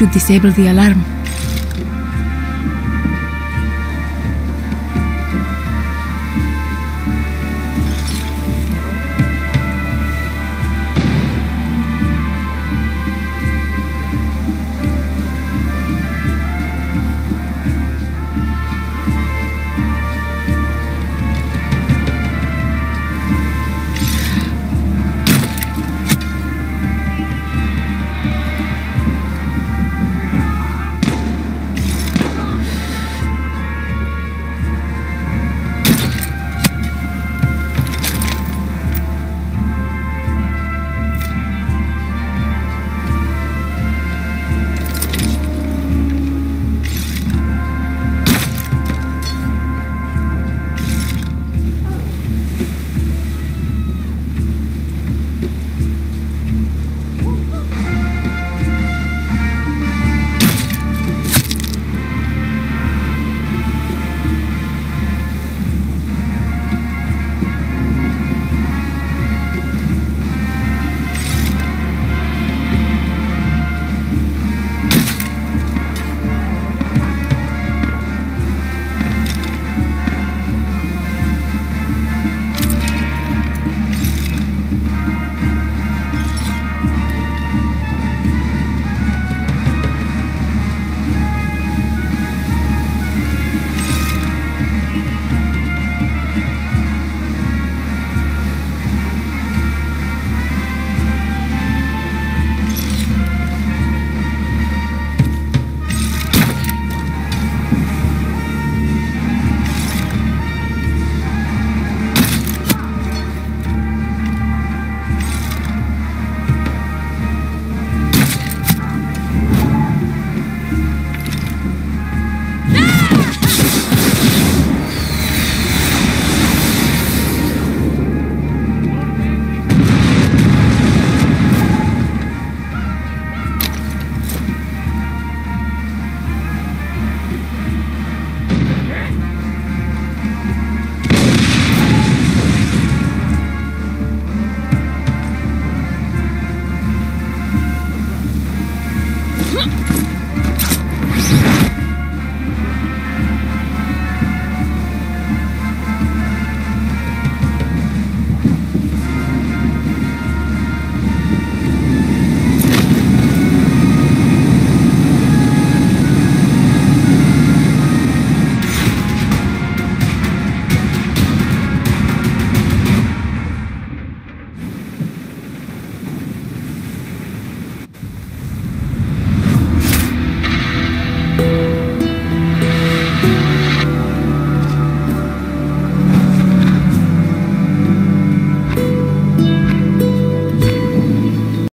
should disable the alarm.